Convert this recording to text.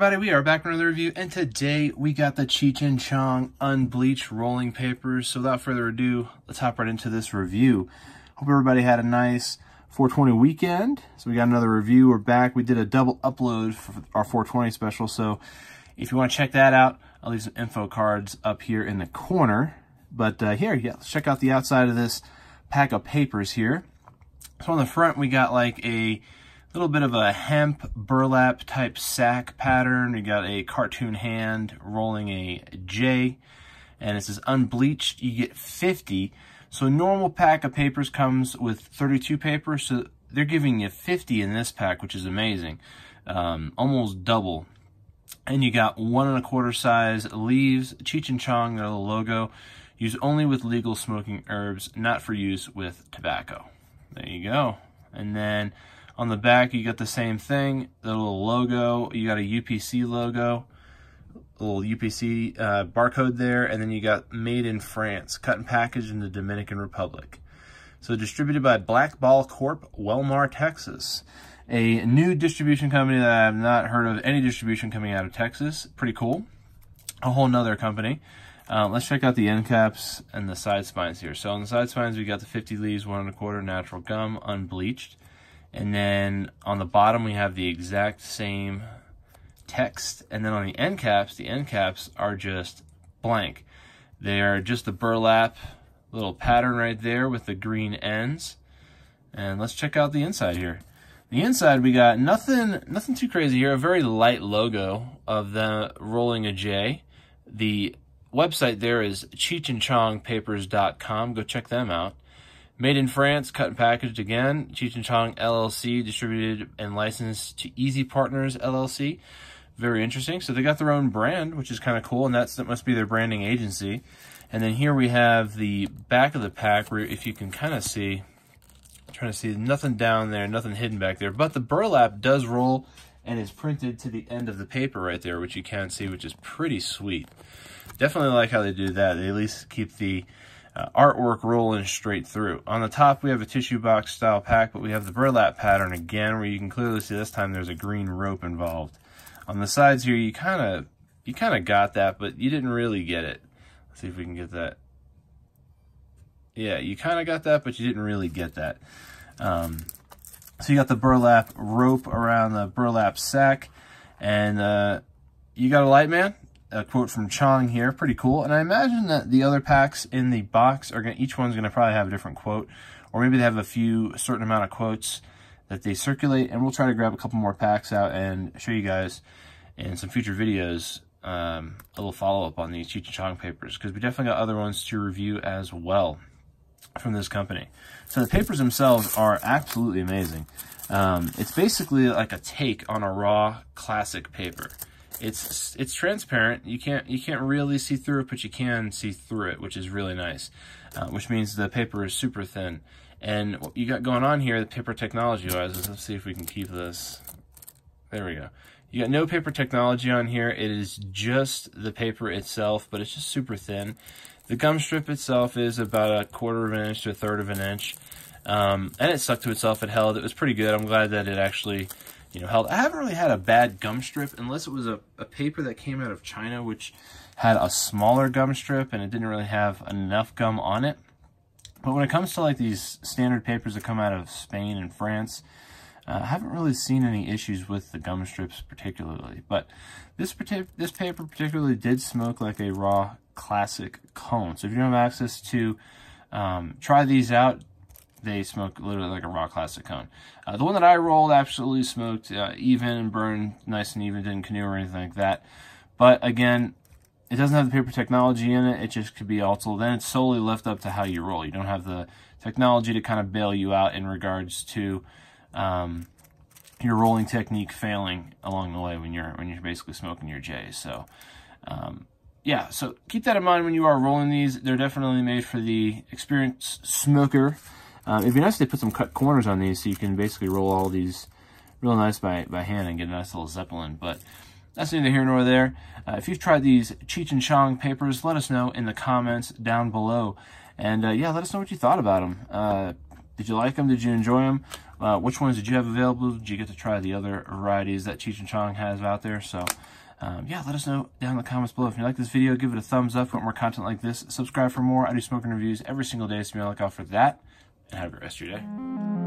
Everybody, we are back with another review, and today we got the Cheech and Chong unbleached rolling papers. So without further ado, let's hop right into this review. Hope everybody had a nice 420 weekend. So we got another review. We're back. We did a double upload for our 420 special. So if you want to check that out, I'll leave some info cards up here in the corner. But uh, here, yeah, let's check out the outside of this pack of papers here. So on the front, we got like a little bit of a hemp burlap type sack pattern. You got a cartoon hand rolling a J, and it says unbleached. You get 50. So a normal pack of papers comes with 32 papers, so they're giving you 50 in this pack, which is amazing. Um, almost double. And you got one and a quarter size leaves, Cheech and Chong, their little logo. Use only with legal smoking herbs, not for use with tobacco. There you go. And then on the back, you got the same thing, the little logo. You got a UPC logo, a little UPC uh, barcode there, and then you got made in France, cut and packaged in the Dominican Republic. So distributed by Black Ball Corp, Wellmar, Texas. A new distribution company that I have not heard of any distribution coming out of Texas. Pretty cool. A whole nother company. Uh, let's check out the end caps and the side spines here. So on the side spines, we got the 50 leaves, one and a quarter natural gum, unbleached. And then on the bottom, we have the exact same text. And then on the end caps, the end caps are just blank. They are just a burlap little pattern right there with the green ends. And let's check out the inside here. The inside, we got nothing nothing too crazy here. A very light logo of the rolling a J. The website there is cheechandchongpapers.com. Go check them out. Made in France, cut and packaged again. Cheech and Chong LLC, distributed and licensed to Easy Partners LLC. Very interesting. So they got their own brand, which is kind of cool, and that's, that must be their branding agency. And then here we have the back of the pack, where if you can kind of see, I'm trying to see nothing down there, nothing hidden back there. But the burlap does roll and is printed to the end of the paper right there, which you can see, which is pretty sweet. Definitely like how they do that. They at least keep the uh, artwork rolling straight through. On the top, we have a tissue box style pack, but we have the burlap pattern again, where you can clearly see this time there's a green rope involved. On the sides here, you kind of you kind of got that, but you didn't really get it. Let's see if we can get that. Yeah, you kind of got that, but you didn't really get that. Um, so you got the burlap rope around the burlap sack, and uh, you got a light man a quote from Chong here. Pretty cool. And I imagine that the other packs in the box are going each one's going to probably have a different quote. Or maybe they have a few a certain amount of quotes that they circulate. And we'll try to grab a couple more packs out and show you guys in some future videos um, a little follow-up on these Cheech and Chong papers. Because we definitely got other ones to review as well from this company. So the papers themselves are absolutely amazing. Um, it's basically like a take on a raw classic paper it's it's transparent. You can't you can't really see through it, but you can see through it, which is really nice. Uh, which means the paper is super thin. And what you got going on here, the paper technology wise, let's see if we can keep this. There we go. You got no paper technology on here. It is just the paper itself, but it's just super thin. The gum strip itself is about a quarter of an inch to a third of an inch. Um, and it stuck to itself. It held. It was pretty good. I'm glad that it actually you know, held. I haven't really had a bad gum strip unless it was a, a paper that came out of China, which had a smaller gum strip and it didn't really have enough gum on it. But when it comes to like these standard papers that come out of Spain and France, uh, I haven't really seen any issues with the gum strips particularly. But this, this paper particularly did smoke like a raw classic cone. So if you don't have access to um, try these out, they smoke literally like a raw classic cone. Uh, the one that I rolled absolutely smoked uh, even and burned nice and even, didn't canoe or anything like that. But again, it doesn't have the paper technology in it. It just could be also, then it's solely left up to how you roll. You don't have the technology to kind of bail you out in regards to um, your rolling technique failing along the way when you're when you're basically smoking your J. So, um, yeah, so keep that in mind when you are rolling these. They're definitely made for the experienced smoker. Um, it'd be nice if they put some cut corners on these so you can basically roll all these real nice by, by hand and get a nice little Zeppelin. But that's neither here nor there. Uh, if you've tried these Cheech and Chong papers, let us know in the comments down below. And uh, yeah, let us know what you thought about them. Uh, Did you like them? Did you enjoy them? Uh, which ones did you have available? Did you get to try the other varieties that Cheech and Chong has out there? So, um, yeah, let us know down in the comments below. If you like this video, give it a thumbs up. Want more content like this? Subscribe for more. I do smoking reviews every single day, so be on the lookout for that. And have a rest of your day.